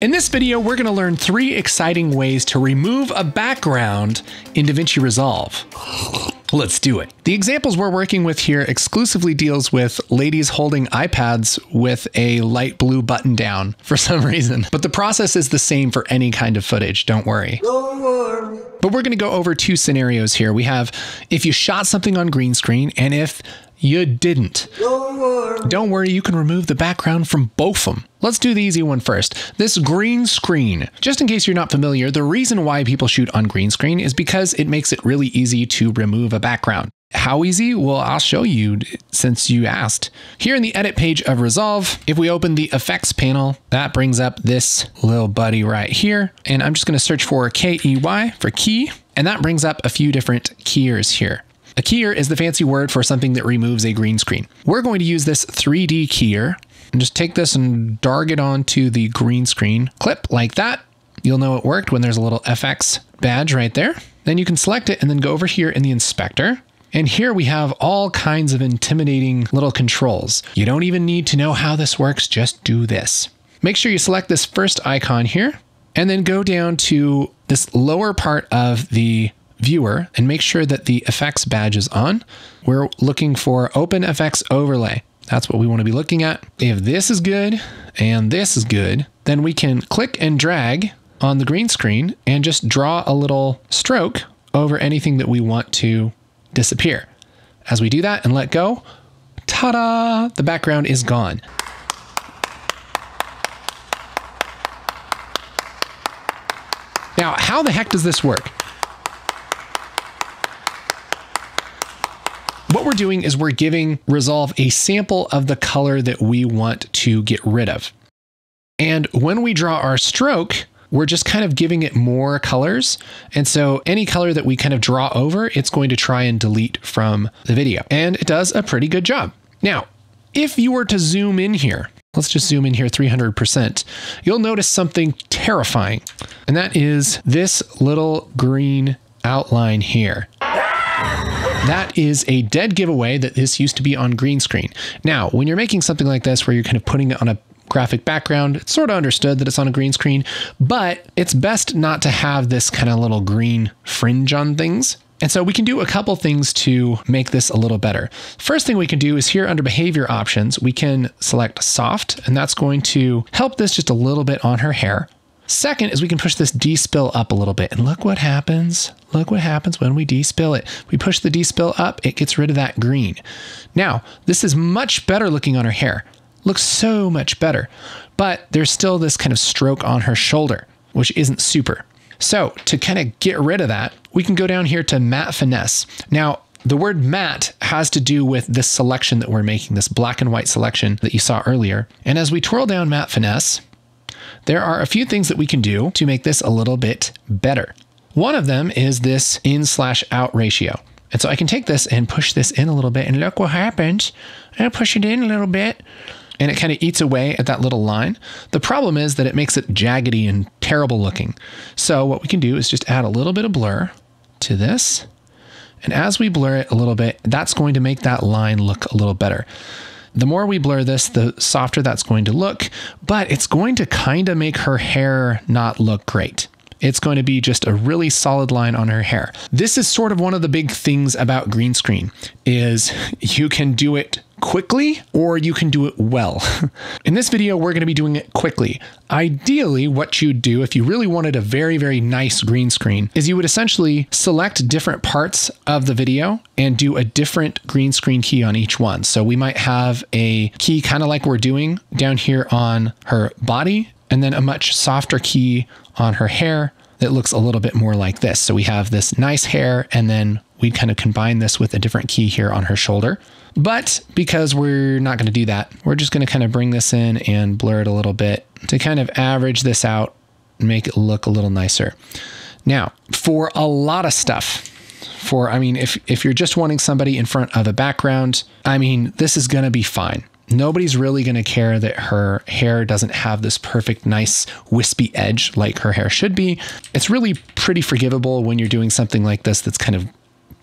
In this video, we're going to learn three exciting ways to remove a background in DaVinci Resolve. Let's do it. The examples we're working with here exclusively deals with ladies holding iPads with a light blue button down for some reason. But the process is the same for any kind of footage, don't worry. Don't worry. But we're going to go over two scenarios here. We have if you shot something on green screen and if you didn't. Don't worry. You can remove the background from both of them. Let's do the easy one first. This green screen. Just in case you're not familiar, the reason why people shoot on green screen is because it makes it really easy to remove a background. How easy? Well, I'll show you since you asked. Here in the edit page of Resolve, if we open the effects panel, that brings up this little buddy right here. And I'm just gonna search for K-E-Y for key. And that brings up a few different keyers here. A keyer is the fancy word for something that removes a green screen. We're going to use this 3D keyer and just take this and darg it onto the green screen clip like that. You'll know it worked when there's a little FX badge right there. Then you can select it and then go over here in the inspector. And here we have all kinds of intimidating little controls. You don't even need to know how this works, just do this. Make sure you select this first icon here and then go down to this lower part of the viewer and make sure that the effects badge is on. We're looking for open effects overlay. That's what we want to be looking at. If this is good and this is good, then we can click and drag on the green screen and just draw a little stroke over anything that we want to disappear. As we do that and let go, ta-da, the background is gone. Now, how the heck does this work? We're doing is we're giving Resolve a sample of the color that we want to get rid of. And when we draw our stroke, we're just kind of giving it more colors. And so any color that we kind of draw over, it's going to try and delete from the video. And it does a pretty good job. Now, if you were to zoom in here, let's just zoom in here 300%, you'll notice something terrifying. And that is this little green outline here. That is a dead giveaway that this used to be on green screen. Now, when you're making something like this where you're kind of putting it on a graphic background, it's sort of understood that it's on a green screen, but it's best not to have this kind of little green fringe on things. And so we can do a couple things to make this a little better. First thing we can do is here under behavior options, we can select soft, and that's going to help this just a little bit on her hair. Second is we can push this despill up a little bit and look what happens. Look what happens when we despill it. We push the despill up, it gets rid of that green. Now, this is much better looking on her hair. Looks so much better, but there's still this kind of stroke on her shoulder, which isn't super. So to kind of get rid of that, we can go down here to matte finesse. Now, the word matte has to do with this selection that we're making, this black and white selection that you saw earlier. And as we twirl down matte finesse, there are a few things that we can do to make this a little bit better. One of them is this in slash out ratio. And so I can take this and push this in a little bit and look what happens. I push it in a little bit and it kind of eats away at that little line. The problem is that it makes it jaggedy and terrible looking. So what we can do is just add a little bit of blur to this. And as we blur it a little bit, that's going to make that line look a little better. The more we blur this, the softer that's going to look, but it's going to kind of make her hair not look great. It's going to be just a really solid line on her hair. This is sort of one of the big things about green screen is you can do it quickly or you can do it well. In this video, we're going to be doing it quickly. Ideally, what you'd do if you really wanted a very, very nice green screen is you would essentially select different parts of the video and do a different green screen key on each one. So we might have a key kind of like we're doing down here on her body and then a much softer key on her hair that looks a little bit more like this. So we have this nice hair and then we kind of combine this with a different key here on her shoulder. But because we're not going to do that, we're just going to kind of bring this in and blur it a little bit to kind of average this out make it look a little nicer. Now, for a lot of stuff, for, I mean, if, if you're just wanting somebody in front of a background, I mean, this is going to be fine nobody's really going to care that her hair doesn't have this perfect, nice, wispy edge like her hair should be. It's really pretty forgivable when you're doing something like this that's kind of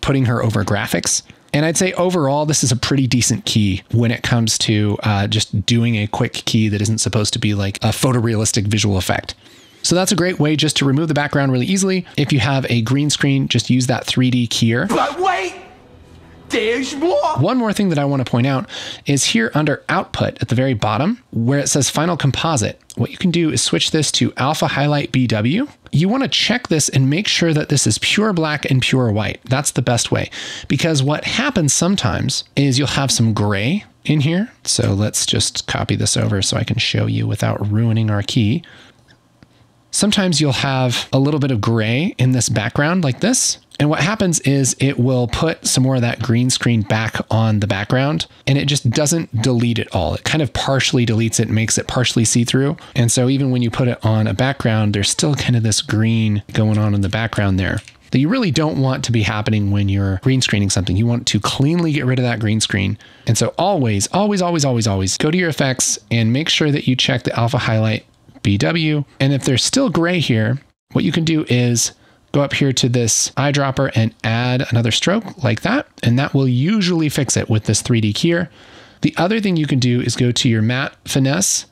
putting her over graphics. And I'd say overall, this is a pretty decent key when it comes to uh, just doing a quick key that isn't supposed to be like a photorealistic visual effect. So that's a great way just to remove the background really easily. If you have a green screen, just use that 3D keyer. But wait! More! One more thing that I want to point out is here under output at the very bottom where it says final composite. What you can do is switch this to alpha highlight BW. You want to check this and make sure that this is pure black and pure white. That's the best way because what happens sometimes is you'll have some gray in here. So let's just copy this over so I can show you without ruining our key. Sometimes you'll have a little bit of gray in this background like this. And what happens is it will put some more of that green screen back on the background and it just doesn't delete it all. It kind of partially deletes it, makes it partially see through. And so even when you put it on a background, there's still kind of this green going on in the background there that you really don't want to be happening when you're green screening something. You want to cleanly get rid of that green screen. And so always, always, always, always, always go to your effects and make sure that you check the alpha highlight BW. And if there's still gray here, what you can do is go up here to this eyedropper and add another stroke like that. And that will usually fix it with this 3D keyer. The other thing you can do is go to your matte finesse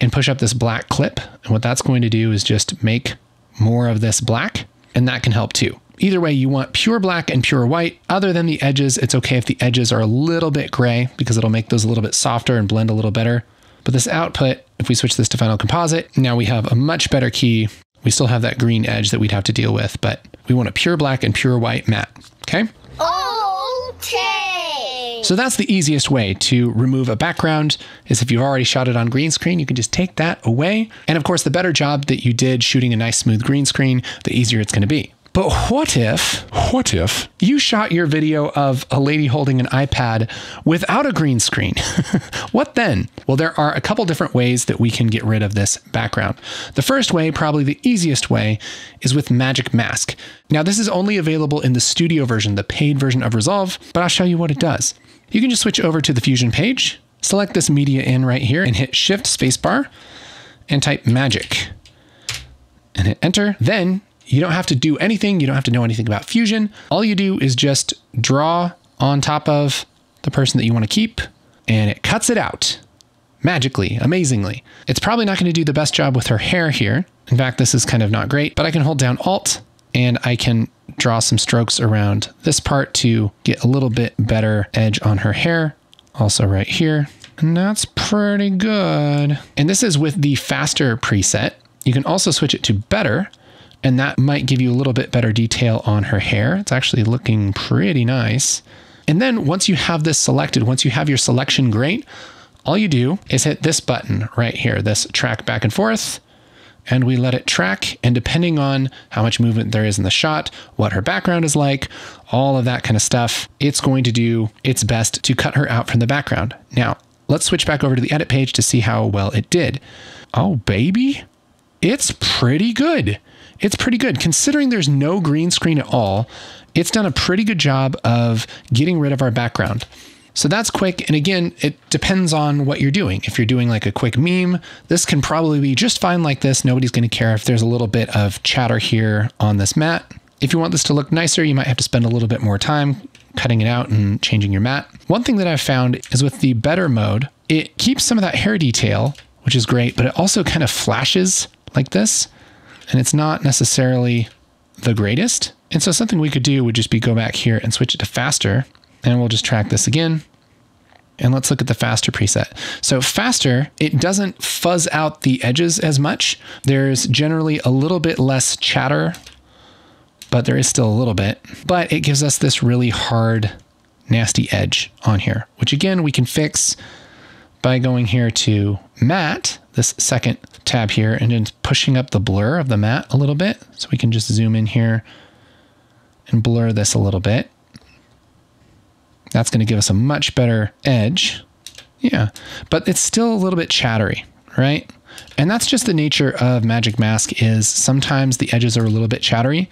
and push up this black clip. And what that's going to do is just make more of this black and that can help too. Either way, you want pure black and pure white. Other than the edges, it's okay if the edges are a little bit gray because it'll make those a little bit softer and blend a little better. But this output, if we switch this to Final Composite, now we have a much better key we still have that green edge that we'd have to deal with, but we want a pure black and pure white matte. Okay? Okay. So that's the easiest way to remove a background is if you've already shot it on green screen, you can just take that away. And of course, the better job that you did shooting a nice smooth green screen, the easier it's going to be. But what if, what if you shot your video of a lady holding an iPad without a green screen? what then? Well, there are a couple different ways that we can get rid of this background. The first way, probably the easiest way, is with Magic Mask. Now, this is only available in the studio version, the paid version of Resolve, but I'll show you what it does. You can just switch over to the Fusion page, select this media in right here, and hit Shift Spacebar and type Magic and hit enter. Then you don't have to do anything. You don't have to know anything about Fusion. All you do is just draw on top of the person that you want to keep and it cuts it out magically, amazingly. It's probably not going to do the best job with her hair here. In fact, this is kind of not great, but I can hold down Alt and I can draw some strokes around this part to get a little bit better edge on her hair. Also right here. And that's pretty good. And this is with the faster preset. You can also switch it to better and that might give you a little bit better detail on her hair. It's actually looking pretty nice. And then once you have this selected, once you have your selection great, all you do is hit this button right here, this track back and forth, and we let it track. And depending on how much movement there is in the shot, what her background is like, all of that kind of stuff, it's going to do its best to cut her out from the background. Now, let's switch back over to the edit page to see how well it did. Oh, baby, it's pretty good it's pretty good considering there's no green screen at all. It's done a pretty good job of getting rid of our background. So that's quick. And again, it depends on what you're doing. If you're doing like a quick meme, this can probably be just fine like this. Nobody's going to care if there's a little bit of chatter here on this matte. If you want this to look nicer, you might have to spend a little bit more time cutting it out and changing your matte. One thing that I've found is with the better mode, it keeps some of that hair detail, which is great, but it also kind of flashes like this and it's not necessarily the greatest. And so something we could do would just be go back here and switch it to faster. And we'll just track this again. And let's look at the faster preset. So faster, it doesn't fuzz out the edges as much. There's generally a little bit less chatter, but there is still a little bit. But it gives us this really hard, nasty edge on here, which again, we can fix by going here to matte, this second tab here, and then pushing up the blur of the matte a little bit. So we can just zoom in here and blur this a little bit. That's going to give us a much better edge. Yeah, but it's still a little bit chattery, right? And that's just the nature of Magic Mask is sometimes the edges are a little bit chattery.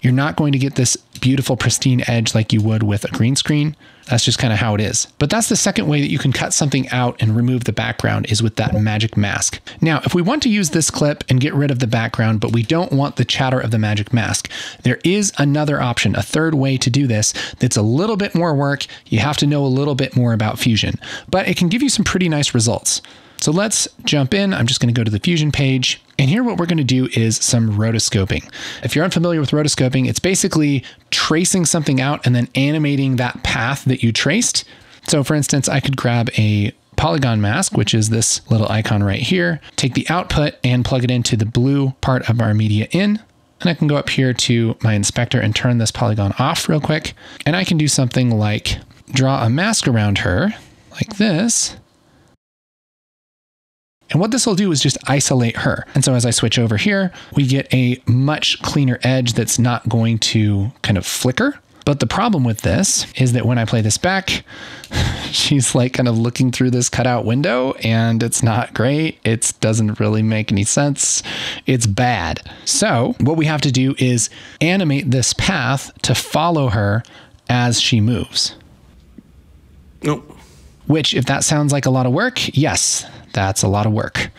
You're not going to get this beautiful pristine edge like you would with a green screen. That's just kind of how it is. But that's the second way that you can cut something out and remove the background is with that magic mask. Now, if we want to use this clip and get rid of the background, but we don't want the chatter of the magic mask, there is another option, a third way to do this that's a little bit more work. You have to know a little bit more about Fusion, but it can give you some pretty nice results. So let's jump in. I'm just going to go to the Fusion page. And here, what we're going to do is some rotoscoping. If you're unfamiliar with rotoscoping, it's basically tracing something out and then animating that path that you traced. So, for instance, I could grab a polygon mask, which is this little icon right here, take the output and plug it into the blue part of our media in. And I can go up here to my inspector and turn this polygon off real quick. And I can do something like draw a mask around her like this. And what this will do is just isolate her. And so as I switch over here, we get a much cleaner edge that's not going to kind of flicker. But the problem with this is that when I play this back, she's like kind of looking through this cutout window and it's not great. It doesn't really make any sense. It's bad. So what we have to do is animate this path to follow her as she moves. Nope. Which, if that sounds like a lot of work, yes, that's a lot of work.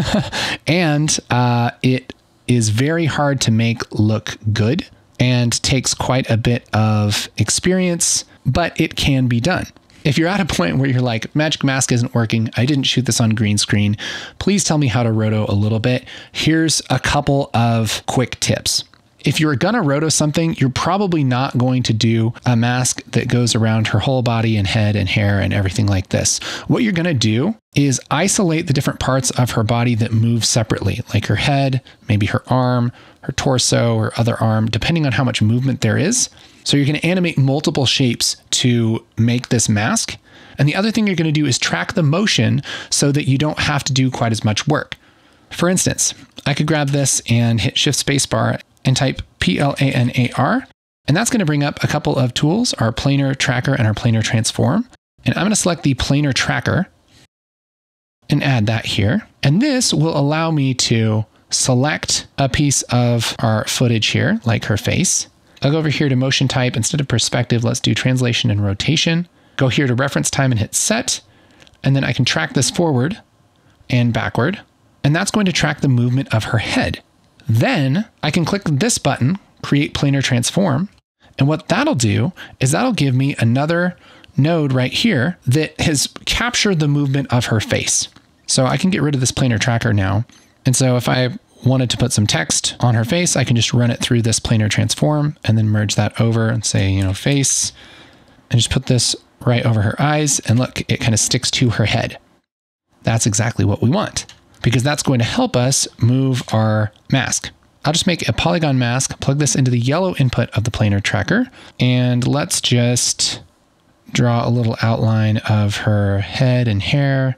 and uh, it is very hard to make look good and takes quite a bit of experience, but it can be done. If you're at a point where you're like, Magic Mask isn't working, I didn't shoot this on green screen, please tell me how to roto a little bit. Here's a couple of quick tips if you're gonna roto something, you're probably not going to do a mask that goes around her whole body and head and hair and everything like this. What you're gonna do is isolate the different parts of her body that move separately, like her head, maybe her arm, her torso, or other arm, depending on how much movement there is. So you're gonna animate multiple shapes to make this mask. And the other thing you're gonna do is track the motion so that you don't have to do quite as much work. For instance, I could grab this and hit Shift Spacebar and type P-L-A-N-A-R. And that's going to bring up a couple of tools, our planar tracker and our planar transform. And I'm going to select the planar tracker and add that here. And this will allow me to select a piece of our footage here, like her face. I'll go over here to motion type. Instead of perspective, let's do translation and rotation. Go here to reference time and hit set. And then I can track this forward and backward. And that's going to track the movement of her head. Then I can click this button, create planar transform. And what that'll do is that'll give me another node right here that has captured the movement of her face. So I can get rid of this planar tracker now. And so if I wanted to put some text on her face, I can just run it through this planar transform and then merge that over and say, you know, face, and just put this right over her eyes. And look, it kind of sticks to her head. That's exactly what we want because that's going to help us move our mask. I'll just make a polygon mask, plug this into the yellow input of the planar tracker, and let's just draw a little outline of her head and hair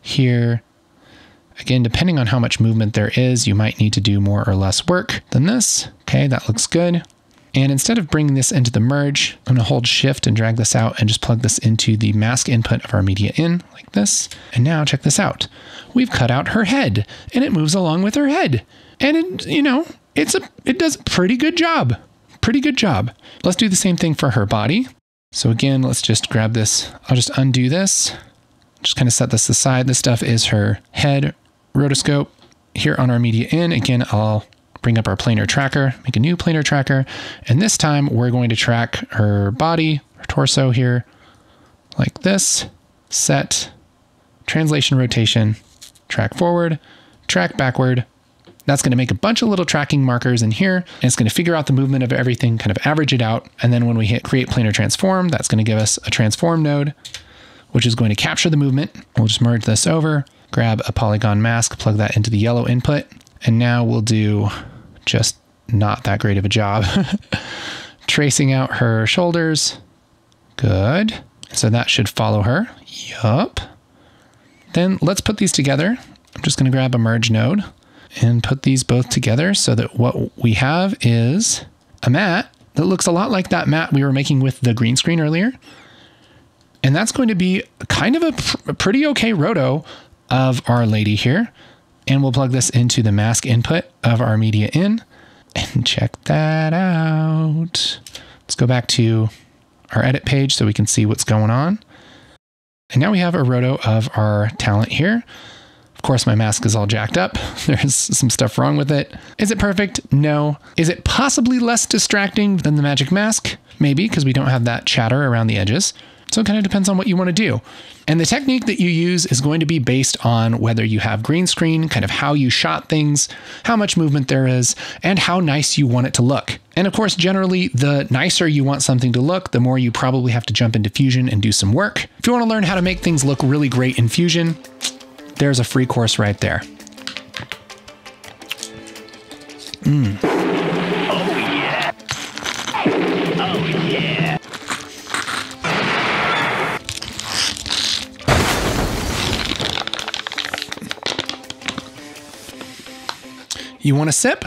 here. Again, depending on how much movement there is, you might need to do more or less work than this. Okay, that looks good. And instead of bringing this into the merge, I'm gonna hold shift and drag this out and just plug this into the mask input of our media in like this. And now check this out. We've cut out her head and it moves along with her head. And it, you know, it's a, it does a pretty good job. Pretty good job. Let's do the same thing for her body. So again, let's just grab this. I'll just undo this. Just kind of set this aside. This stuff is her head rotoscope. Here on our media in, again, I'll bring up our planar tracker, make a new planar tracker. And this time we're going to track her body, her torso here, like this, set, translation rotation, track forward, track backward. That's going to make a bunch of little tracking markers in here, and it's going to figure out the movement of everything, kind of average it out. And then when we hit create planar transform, that's going to give us a transform node, which is going to capture the movement. We'll just merge this over, grab a polygon mask, plug that into the yellow input, and now we'll do just not that great of a job. Tracing out her shoulders. Good. So that should follow her. Yup. Then let's put these together. I'm just going to grab a merge node and put these both together so that what we have is a matte that looks a lot like that matte we were making with the green screen earlier. And that's going to be kind of a, pr- a pretty okay roto of our lady here and we'll plug this into the mask input of our media in. And check that out. Let's go back to our edit page so we can see what's going on. And now we have a roto of our talent here. Of course, my mask is all jacked up. There's some stuff wrong with it. Is it perfect? No. Is it possibly less distracting than the magic mask? Maybe, because we don't have that chatter around the edges. So it kind of depends on what you want to do. And the technique that you use is going to be based on whether you have green screen, kind of how you shot things, how much movement there is, and how nice you want it to look. And of course, generally, the nicer you want something to look, the more you probably have to jump into Fusion and do some work. If you want to learn how to make things look really great in Fusion, there's a free course right there. Mm. You want a sip?